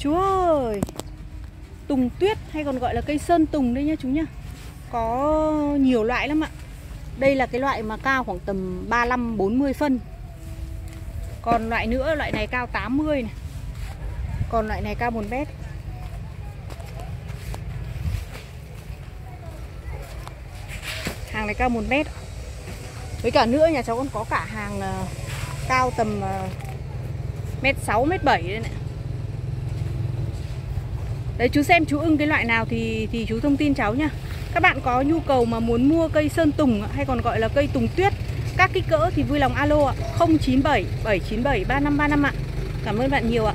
Chú ơi. Tùng tuyết hay còn gọi là cây sơn tùng đây nha chú nhá Có nhiều loại lắm ạ. Đây là cái loại mà cao khoảng tầm 35-40 phân. Còn loại nữa, loại này cao 80 này. Còn loại này cao 1 mét. Hàng này cao 1 mét. Với cả nữa nhà cháu còn có cả hàng à, cao tầm uh, mét 6, mét 7 đây này. Đấy, chú xem chú ưng cái loại nào thì thì chú thông tin cháu nha. Các bạn có nhu cầu mà muốn mua cây sơn tùng hay còn gọi là cây tùng tuyết, Các kích cỡ thì vui lòng alo ạ 097 797 3535 ạ. Cảm ơn bạn nhiều ạ.